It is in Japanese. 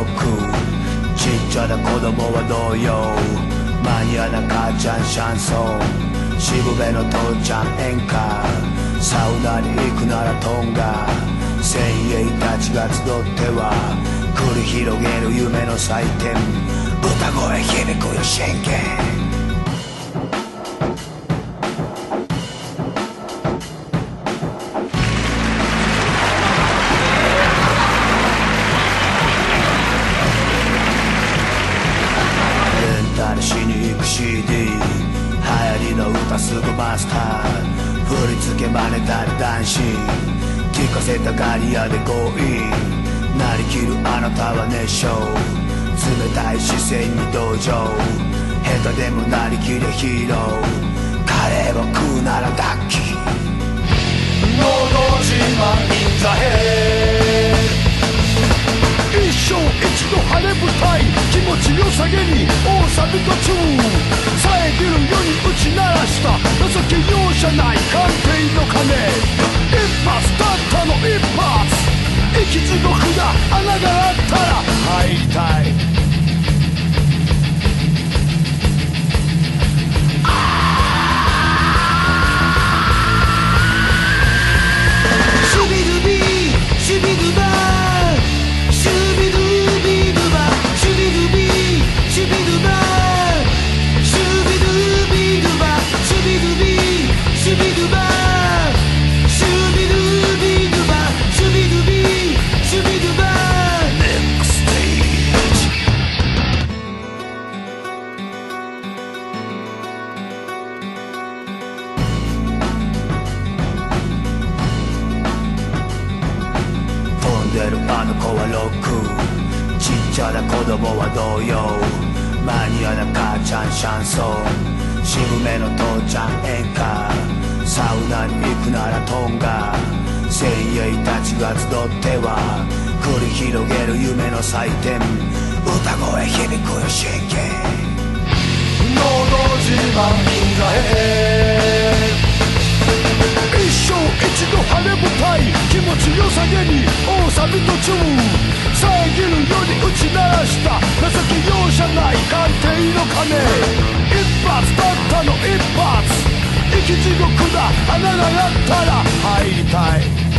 ちっちゃな子供は同様。マニアな母ちゃんシャンソン。渋部の父ちゃん演歌。サウナに行くならトンガ先鋭たちが集っては繰り広げる夢の祭典。歌声響くよ真剣すぐマスター振り付け真似たり男子聞かせたガリアで強引なりきるあなたは熱唱冷たい視線に同情。下手でもなりきれヒーロー。カレーを食うならダッキーのど自慢 in the head 気持ちよさげに大サビ途中遮るように打ち鳴らした。情け容赦ない官邸の鐘んでるあの子はロックちっちゃな子供は童謡。マニアな母ちゃんシャンソン。渋めの父ちゃん演歌。サウナに行くならトンガ。精鋭たちが集っては。繰り広げる夢の祭典。歌声響くよ真剣。のち鳴らした。情け容赦ない。官邸の鐘一発たったの。一発。生き地獄だ。穴がやったら入りたい。